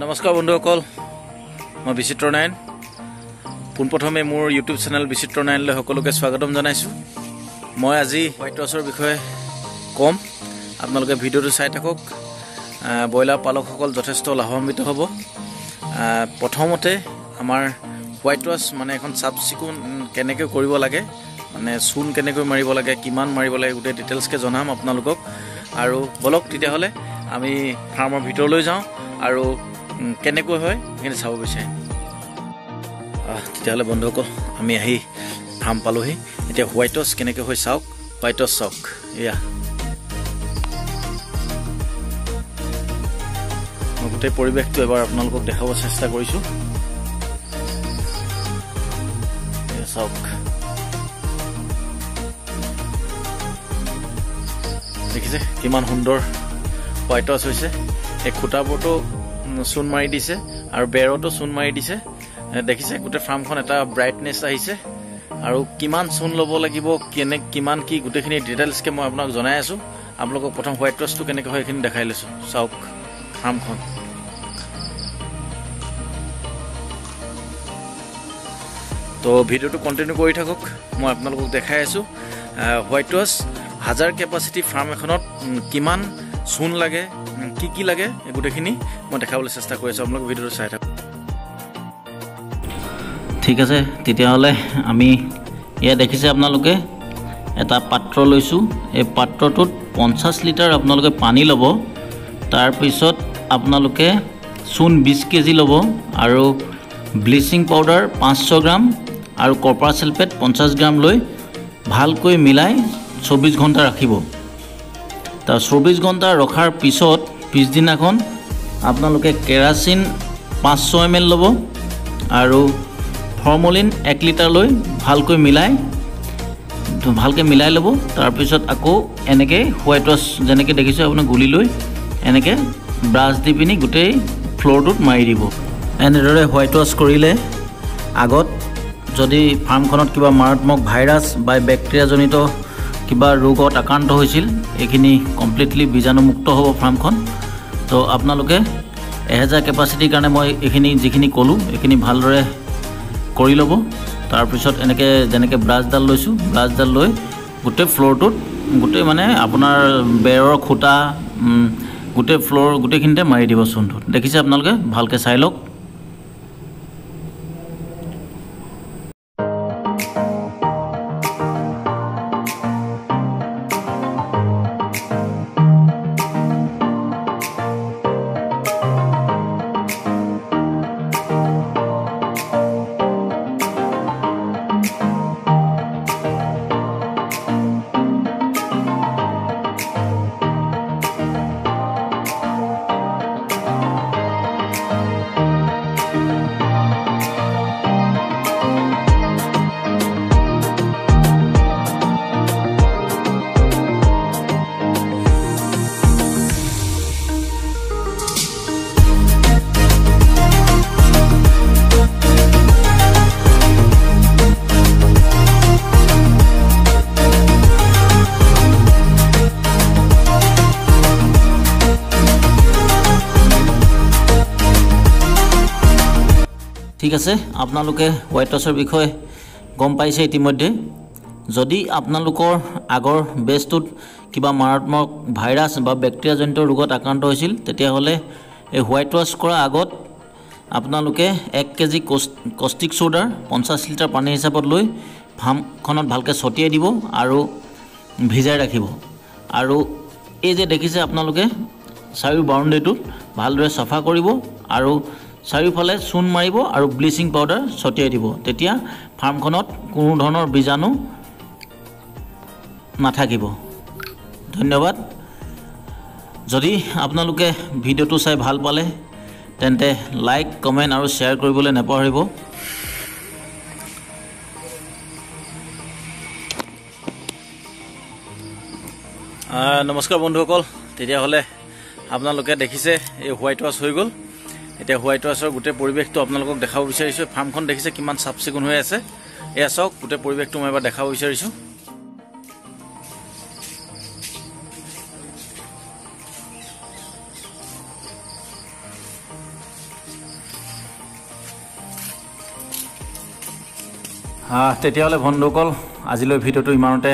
নমস্কাৰ বন্ধুসকল মই বিচিত্ৰ নাৰায়ণ। পোনপ্ৰথমে মোৰ ইউটিউব চেনেল বিচিত্ৰ নাৰায়ণলৈ সকলোকে স্বাগতম জনাইছোঁ। মই আজি হোৱাইট হাউচৰ বিষয়ে ক'ম। আপোনালোকে ভিডিঅ'টো চাই থাকক। ব্ৰইলাৰ পালকসকল যথেষ্ট লাভান্বিত হ'ব। প্ৰথমতে আমাৰ হোৱাইট হাউচ মানে এখন চাফ চিকুণ কেনেকৈ কৰিব লাগে মানে চূণ কেনেকৈ মাৰিব লাগে কিমান মাৰিব লাগে গোটেই ডিটেইলছকৈ জনাম আপোনালোকক। আৰু বলক তেতিয়াহ'লে আমি ফাৰ্মৰ ভিতৰলৈ যাওঁ আৰু কেনেকৈ হয়? সেইখিনি চাব বিচাৰিম। তেতিয়াহ'লে বন্ধুসকল আমি আহি ফাৰ্ম পালোহি। এতিয়া হোৱাইট হাউচ কেনেকৈ হয় চাওক। হোৱাইট হাউচ চাওক। এয়া। মই গোটেই পৰিৱেশটো এবাৰ আপোনালোকক দেখাব চেষ্টা কৰিছোঁ। চাওক। দেখিছে কিমান সুন্দৰ হোৱাইট হাউচ হৈছে। এই খুটাবোৰতো চূণ মাৰি দিছে আৰু বেৰতো চূণ মাৰি দিছে। দেখিছে গোটেই ফাৰ্মখন এটা ব্ৰাইটনেছ আহিছে। আৰু কিমান চূণ ল'ব লাগিব কেনে কিমান কি গোটেইখিনি ডিটেইলছকৈ মই আপোনাক জনাই আছোঁ। আপোনালোকক প্ৰথম হোৱাইট হাউচটো কেনেকৈ হয় সেইখিনি দেখাই লৈছোঁ। চাওক ফাৰ্মখন। তো ভিডিঅ'টো কণ্টিনিউ কৰি থাকক মই আপোনালোকক দেখাই আছোঁ। হোৱাইট হাউচ হাজাৰ কেপাচিটি ফাৰ্ম এখনত কিমান চূণ লাগে কি কি লাগে গোটেইখিনি মই দেখাবলৈ চেষ্টা কৰি আছোঁ। আপোনালোকে ভিডিঅ'টো চাই থাকক। ঠিক আছে তেতিয়াহ'লে আমি এয়া দেখিছে আপোনালোকে এটা পাত্ৰ লৈছোঁ। এই পাত্ৰটোত পঞ্চাছ লিটাৰ আপোনালোকে পানী ল'ব। তাৰপিছত আপোনালোকে চূণ বিছ কেজি ল'ব আৰু ব্লিচিং পাউডাৰ পাঁচশ গ্ৰাম আৰু কপাৰ চেলফেট পঞ্চাছ গ্ৰাম লৈ ভালকৈ মিলাই চৌবিছ ঘণ্টা ৰাখিব। তাৰ চৌবিছ ঘণ্টা ৰখাৰ পিছত পিছদিনাখন আপোনালোকে কেৰাচিন পাঁচশ এম এল ল'ব আৰু ফৰ্মলিন এক লিটাৰ লৈ ভালকৈ মিলাই ভালকৈ মিলাই ল'ব। তাৰপিছত আকৌ এনেকৈ হোৱাইট ৱাছ যেনেকৈ দেখিছোঁ আপুনি গুলি লৈ এনেকৈ ব্ৰাছ দি পিনি গোটেই ফ্ল'ৰটোত মাৰি দিব। এনেদৰে হোৱাইট ৱাছ কৰিলে আগত যদি ফাৰ্মখনত কিবা মাৰাত্মক ভাইৰাছ বা বেক্টেৰিয়াজনিত কিবা ৰোগত আক্ৰান্ত হৈছিল এইখিনি কমপ্লিটলি বীজাণুমুক্ত হ'ব ফাৰ্মখন। তো আপোনালোকে এহেজাৰ কেপাচিটিৰ কাৰণে মই এইখিনি যিখিনি ক'লোঁ এইখিনি ভালদৰে কৰি ল'ব। তাৰপিছত এনেকৈ যেনেকৈ ব্ৰাছডাল লৈছোঁ ব্ৰাছডাল লৈ গোটেই ফ্ল'ৰটোত গোটেই মানে আপোনাৰ বেৰৰ খুটা গোটেই ফ্ল'ৰ গোটেইখিনিতে মাৰি দিব চূণটোত দেখিছে আপোনালোকে? ভালকৈ চাই লওক। ঠিক আছে আপোনালোকে হোৱাইট হাউচৰ বিষয়ে গম পাইছে ইতিমধ্যে। যদি আপোনালোকৰ আগৰ বেজটোত কিবা মাৰাত্মক ভাইৰাছ বা বেক্টেৰিয়াজনিত ৰোগত আক্ৰান্ত হৈছিল তেতিয়াহ'লে এই হোৱাইট ৱাছ কৰাৰ আগত আপোনালোকে এক কেজি কচ কষ্টিক চ'ডাৰ পঞ্চাছ লিটাৰ পানী হিচাপত লৈ ফাৰ্মখনত ভালকৈ ছটিয়াই দিব আৰু ভিজাই ৰাখিব। আৰু এই যে দেখিছে আপোনালোকে চাৰিও বাউণ্ডেৰীটোত ভালদৰে চাফা কৰিব আৰু চাৰিওফালে চূণ মাৰিব আৰু ব্লিচিং পাউডাৰ ছটিয়াই দিব। তেতিয়া ফাৰ্মখনত কোনো ধৰণৰ বীজাণু নাথাকিব। ধন্যবাদ। যদি আপোনালোকে ভিডিঅ'টো চাই ভাল পালে তেন্তে লাইক কমেণ্ট আৰু শ্বেয়াৰ কৰিবলৈ নাপাহৰিব। নমস্কাৰ বন্ধুসকল। তেতিয়াহ'লে আপোনালোকে দেখিছে এই হোৱাইট হাউচ হৈ গ'ল। এতিয়া হোৱাইট হাউচৰ গোটেই পৰিৱেশটো আপোনালোকক দেখাব বিচাৰিছোঁ। ফাৰ্মখন দেখিছে কিমান চাফ চিকুণ হৈ আছে। এয়া চাওক গোটেই পৰিৱেশটো মই এবাৰ দেখাব বিচাৰিছোঁ। তেতিয়াহ'লে বন্ধুসকল আজিলৈ ভিডিঅ'টো ইমানতে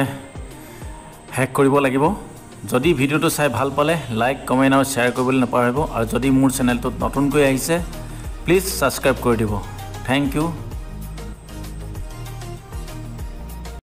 শেষ কৰিব লাগিব। যদি ভিডিঅ'টো চাই ভাল পালে লাইক কমেণ্ট আৰু শ্বেয়াৰ কৰিবলৈ নাপাহৰিব। আৰু যদি মোৰ চেনেলটোত নতুনকৈ আহিছে প্লিজ ছাবস্ক্ৰাইব কৰি দিব। Thank U